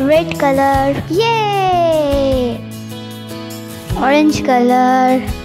Red color. Yay! Orange color.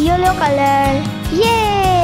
Yellow color. Yay!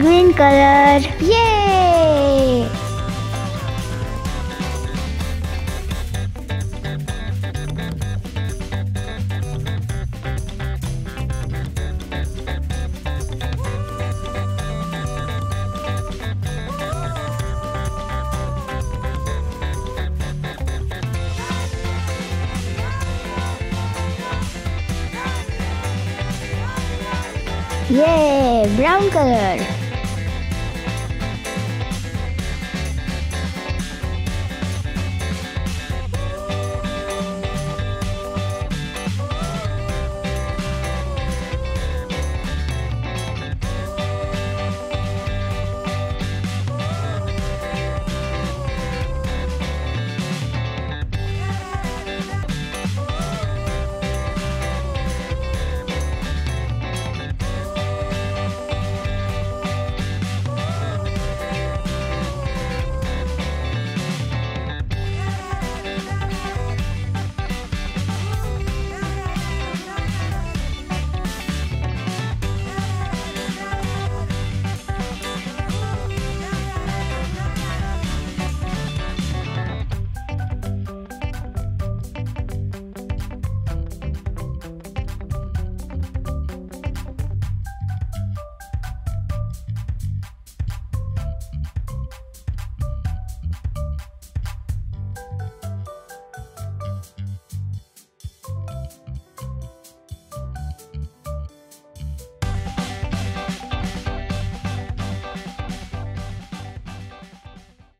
Green color. Yay! Yay! Brown color.